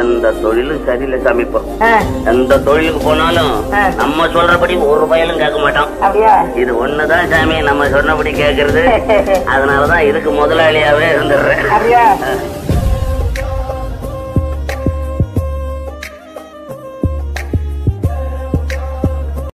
எந்த தொழிலும் சரியில்லை சாமி இப்போ. எந்த தொழிலுக்கு போனாலும் நம்ம சொல்றபடி ஒரு பயலும் கேட்க மாட்டோம் இது ஒண்ணுதான் சாமி நம்ம சொன்னபடி கேக்குறது அதனாலதான் இதுக்கு முதலாளியாவே இருந்துடுறேன்.